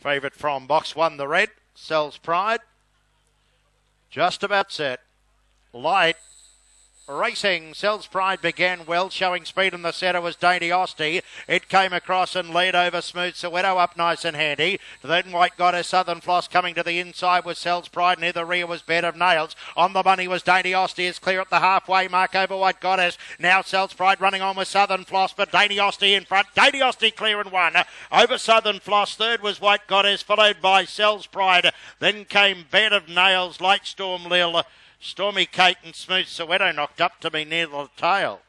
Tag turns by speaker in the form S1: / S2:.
S1: Favourite from box one, the red. Sells Pride. Just about set. Light Racing, Sells Pride began well, showing speed in the centre was Dainty Osty. It came across and led over Smooth Soweto up nice and handy. Then White Goddess Southern Floss coming to the inside with Sells Pride. Near the rear was Bed of Nails. On the money was Dainty Osty. Is clear at the halfway mark over White Goddess. Now Sells Pride running on with Southern Floss, but Dainty Osty in front. Dainty Osty clear and one. Over Southern Floss. Third was White Goddess, followed by Sells Pride. Then came Bed of Nails, Light Storm Lil. Stormy Kate and Smooth Soweto knocked up to be near the tail.